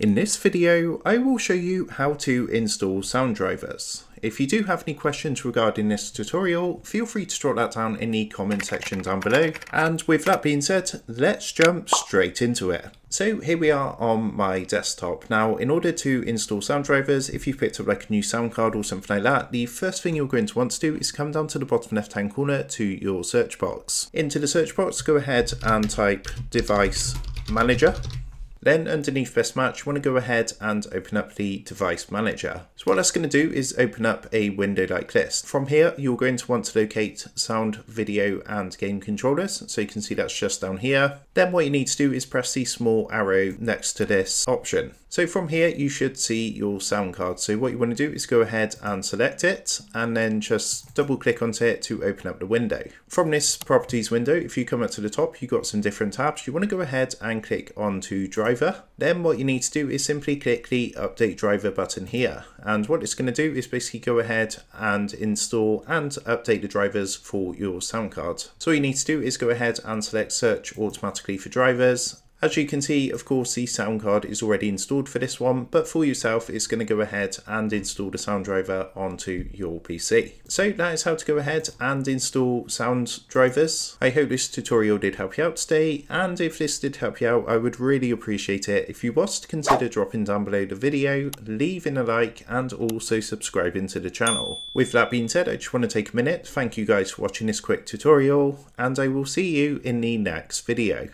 In this video, I will show you how to install sound drivers. If you do have any questions regarding this tutorial, feel free to drop that down in the comment section down below. And with that being said, let's jump straight into it. So here we are on my desktop. Now, in order to install sound drivers, if you've picked up like a new sound card or something like that, the first thing you're going to want to do is come down to the bottom left hand corner to your search box. Into the search box, go ahead and type device manager then underneath best match, you want to go ahead and open up the device manager. So what that's going to do is open up a window like this. From here, you're going to want to locate sound, video and game controllers. So you can see that's just down here. Then what you need to do is press the small arrow next to this option. So from here, you should see your sound card. So what you want to do is go ahead and select it and then just double click onto it to open up the window. From this properties window, if you come up to the top, you've got some different tabs. You want to go ahead and click onto driver. Then what you need to do is simply click the update driver button here. And what it's going to do is basically go ahead and install and update the drivers for your sound card. So all you need to do is go ahead and select search automatically for drivers as you can see, of course, the sound card is already installed for this one, but for yourself, it's going to go ahead and install the sound driver onto your PC. So that is how to go ahead and install sound drivers. I hope this tutorial did help you out today, and if this did help you out, I would really appreciate it if you was to consider dropping down below the video, leaving a like, and also subscribing to the channel. With that being said, I just want to take a minute, thank you guys for watching this quick tutorial, and I will see you in the next video.